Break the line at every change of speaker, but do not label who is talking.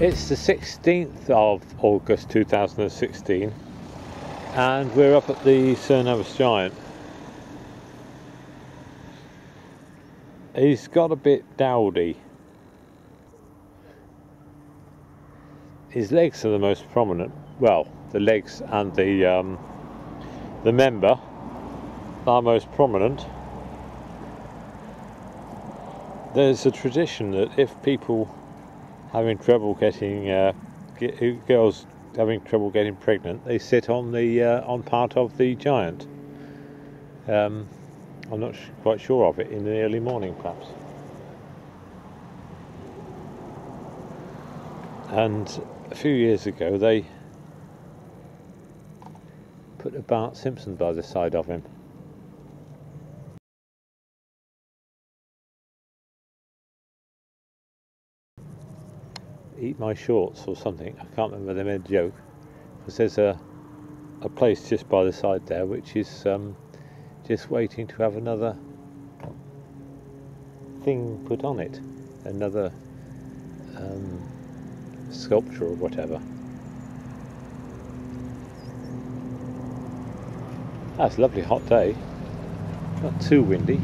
It's the 16th of August 2016 and we're up at the Cerne Abbas Giant. He's got a bit dowdy. His legs are the most prominent. Well, the legs and the um, the member are most prominent. There's a tradition that if people having trouble getting uh, girls having trouble getting pregnant, they sit on the uh, on part of the giant. Um, I'm not quite sure of it in the early morning, perhaps. And a few years ago, they put a Bart Simpson by the side of him. Eat my shorts or something. I can't remember they made a joke because there's a a place just by the side there which is um, just waiting to have another thing put on it, another um, sculpture or whatever. That's a lovely hot day. Not too windy.